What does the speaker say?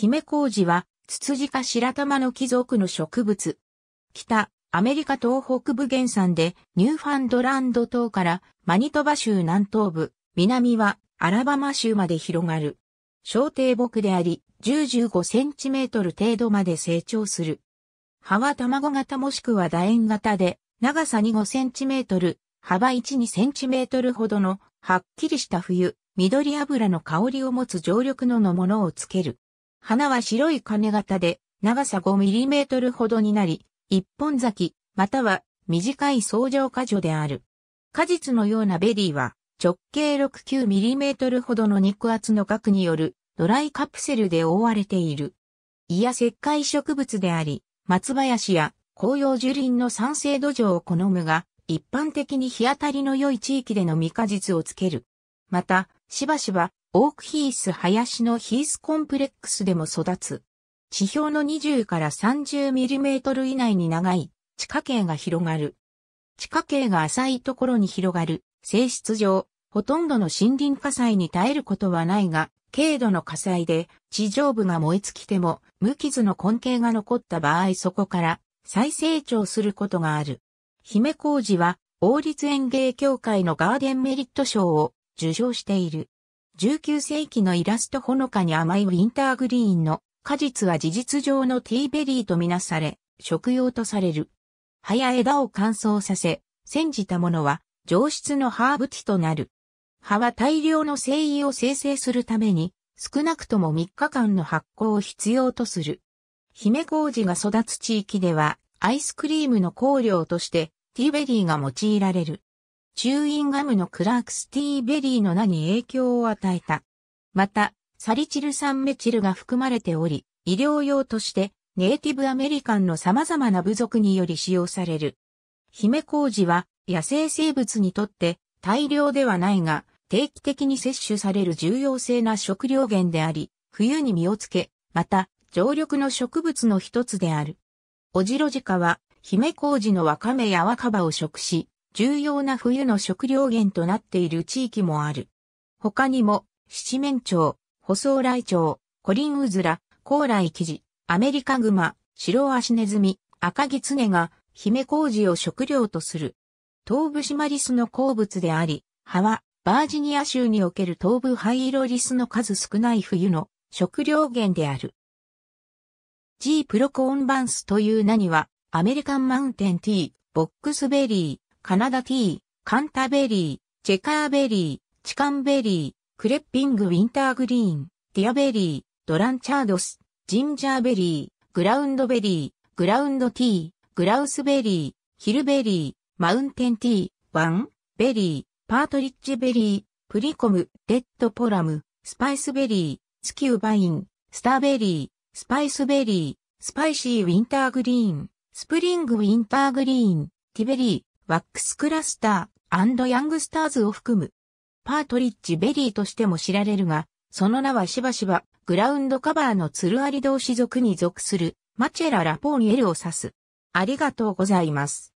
姫麹は、ツツジか白玉の貴族の植物。北、アメリカ東北部原産で、ニューファンドランド島からマニトバ州南東部、南はアラバマ州まで広がる。小低木であり、10-15センチメートル程度まで成長する。葉は卵型もしくは楕円型で、長さ2-5センチメートル、幅1-2センチメートルほどの、はっきりした冬、緑油の香りを持つ常緑ののものをつける。花は白い鐘型で、長さ5ミリメートルほどになり、一本咲き、または短い総状花序である。果実のようなベリーは直径6-9ミリメートルほどの肉厚の萼によるドライカプセルで覆われている。嫌石灰植物であり、松林や広葉樹林の酸性土壌を好むが、一般的に日当たりの良い地域でのみ果実をつける。また、しばしば、オークヒース林のヒースコンプレックスでも育つ。地表の20から30ミリメートル以内に長い地下茎が広がる。地下茎が浅いところに広がる性質上、ほとんどの森林火災に耐えることはないが、軽度の火災で地上部が燃え尽きても無傷の根茎が残った場合そこから再成長することがある。姫麹は王立園芸協会のガーデンメリット賞を受賞している。19世紀のイラストほのかに甘いウィンターグリーンの果実は事実上のティーベリーとみなされ、食用とされる。葉や枝を乾燥させ、煎じたものは上質のハーブティとなる。葉は大量の繊維を生成するために、少なくとも3日間の発酵を必要とする。ヒメコウジが育つ地域では、アイスクリームの香料として、ティーベリーが用いられる。チューインガムのクラークスティーベリーの名に影響を与えた。また、サリチル酸メチルが含まれており、医療用としてネイティブアメリカンの様々な部族により使用される。ヒメコウジは野生生物にとって大量ではないが定期的に摂取される重要性な食料源であり、冬に実をつけ、また常緑の植物の一つである。オジロジカは姫麹のワカメや若葉を食し、重要な冬の食料源となっている地域もある。他にも、七面鳥、細来鳥、コリンウズラ、高麗生地、アメリカグマ、白足ネズミ、赤ギツネが、姫麹を食料とする。東部シマリスの鉱物であり、葉は、バージニア州における東部灰色リスの数少ない冬の食料源である。G プロコーンバンスという名には、 American mountain tea、 boxberry、 Canada tea、 canterberry、 checkerberry、 chickenberry、 creeping wintergreen、 deerberry、 drunkards、 gingerberry、 ground berry、 ground tea、 grouseberry、 hillberry、 mountain tea、 one berry、 partridge berry、 procalm、 red pollom、 spice berry、squaw vine、 star berry、 spiceberry、 spicy wintergreen、 spring wintergreen、 teaberry、 wax cluster、 youngsters を含む。 partridge berry としても知られるが、その名はしばしば、グラウンドカバーのツルアリドオシ属に属する、 Mitchella repens を指す。ありがとうございます。